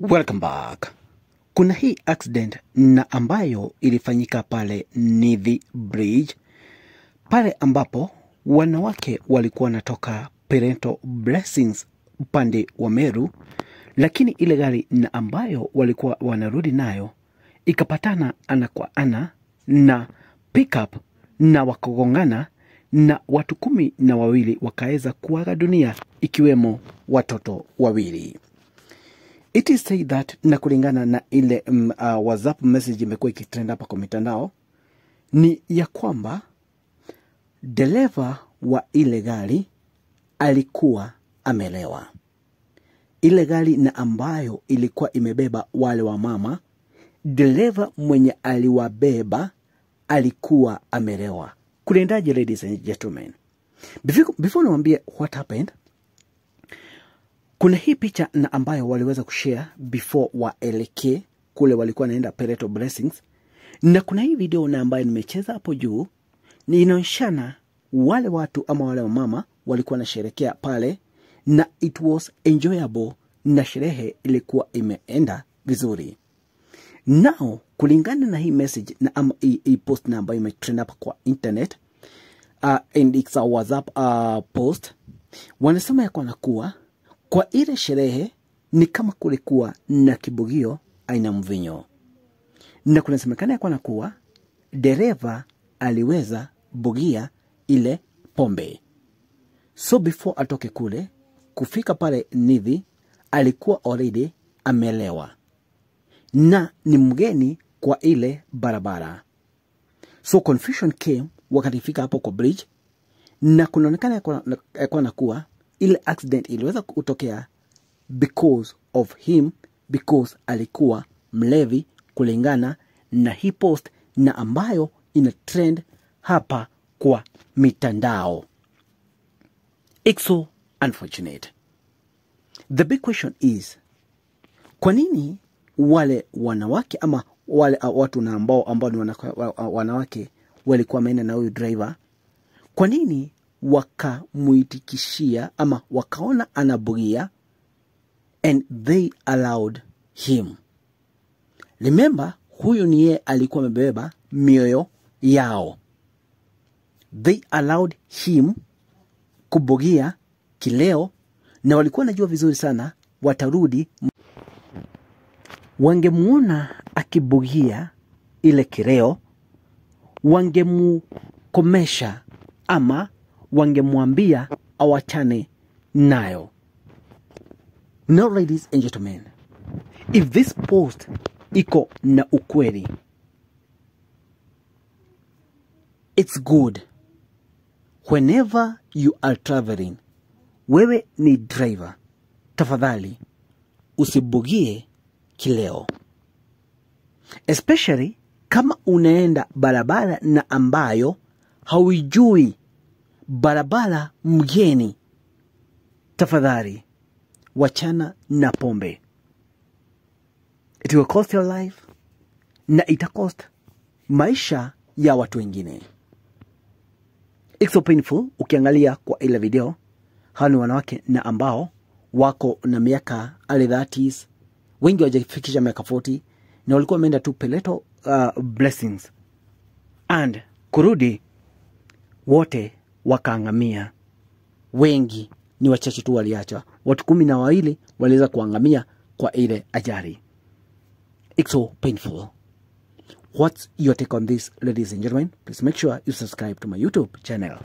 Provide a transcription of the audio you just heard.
Welcome back. Kuna hii accident na ambayo ilifanyika pale Nithi Bridge, pale ambapo wanawake walikuwa wanatoka Parental Blessings upande wa Meru, lakini ile gari na ambayo walikuwa wanarudi nayo ikapatana ana kwa ana na pickup na wakagongana na watu kumi na wawili wakaweza kuaga dunia ikiwemo watoto wawili. It is said that na kulingana na ile um, uh, WhatsApp message imekuwa ikitrend hapa kwa mitandao ni ya kwamba dereva wa ile gari alikuwa amelewa. Ile gari na ambayo ilikuwa imebeba wale wa mama, dereva mwenye aliwabeba alikuwa amelewa. Kuliendaje, ladies and gentlemen? Before, before niwambie what happened, kuna hii picha na ambayo waliweza kushare before waelekee kule walikuwa naenda pereto Blessings, na kuna hii video na ambayo nimecheza hapo juu, ni inaonyeshana wale watu ama wale wamama walikuwa wanasherekea pale, na it was enjoyable, na sherehe ilikuwa imeenda vizuri. Nao kulingana na hii message na ama hii, hii post na ambayo imetrend hapa kwa internet uh, and it's a WhatsApp uh, post, wanasema ya kwana kuwa kwa ile sherehe ni kama kulikuwa na kibugio aina mvinyo, na kunasemekana ya kwana kuwa dereva aliweza bugia ile pombe, so before atoke kule kufika pale Nithi alikuwa already amelewa. Na ni mgeni kwa ile barabara, so confusion came wakati fika hapo kwa bridge, na kunaonekana ya kwana kuwa ile accident iliweza kutokea because of him, because alikuwa mlevi, kulingana na hii post na ambayo ina trend hapa kwa mitandao. It's so unfortunate. The big question is, kwa nini wale wanawake ama wale uh, watu na ambao ambao ni wanawake, walikuwa wameenda na huyu driver, kwa nini wakamuitikishia ama wakaona anabugia and they allowed him. Remember, huyu ni yeye alikuwa amebeba mioyo yao. They allowed him kubugia kileo, na walikuwa najua vizuri sana watarudi, wangemuona akibugia ile kileo, wangemukomesha ama wangemwambia awachane nayo. Now ladies and gentlemen, if this post iko na ukweli, it's good whenever you are traveling, wewe ni driver, tafadhali usibugie kileo, especially kama unaenda barabara na ambayo hauijui barabara mgeni, tafadhali wachana na pombe. It will cost your life na itakost maisha ya watu wengine. It's so painful. Ukiangalia kwa ile video, hawa ni wanawake na ambao wako na miaka early 30s, wengi wajafikisha miaka 40 na walikuwa wameenda tu peleto uh, Blessings and kurudi wote wakaangamia. Wengi ni wachache tu waliacha, watu kumi na wawili waliweza kuangamia kwa ile ajari It's so painful. What's your take on this, ladies and gentlemen? Please make sure you subscribe to my YouTube channel.